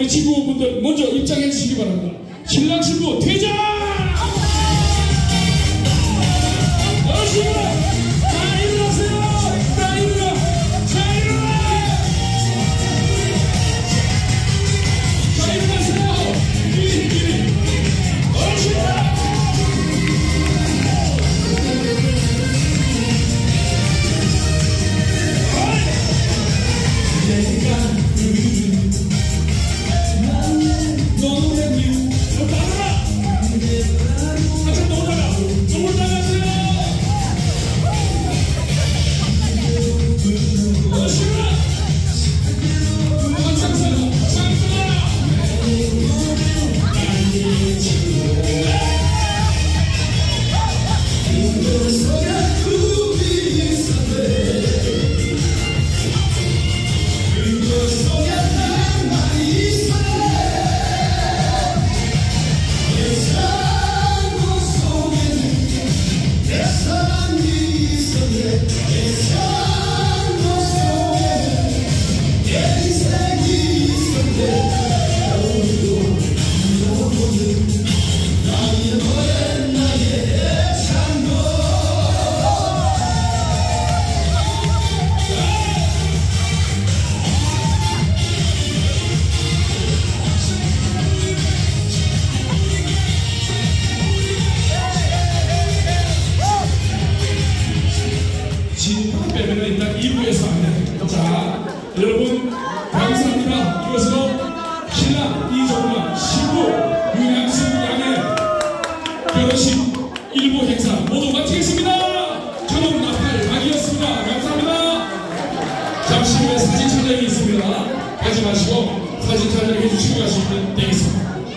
우리 친구분들 먼저 입장해 주시기 바랍니다. 신랑 신부 퇴장! 어르신! 자, 빼면 일단 2부에서 합니다. 자, 여러분 감사합니다. 이것으로 신랑 이정만 신부 윤양승 양의 결혼식 일부 행사 모두 마치겠습니다. 저는 나팔 박이었습니다. 감사합니다. 잠시 후에 사진 촬영이 있습니다. 가지 마시고 사진 촬영해 주시고 가시면 되겠습니다.